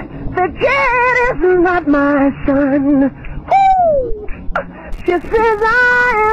the kid is not my son. Woo! She says I am.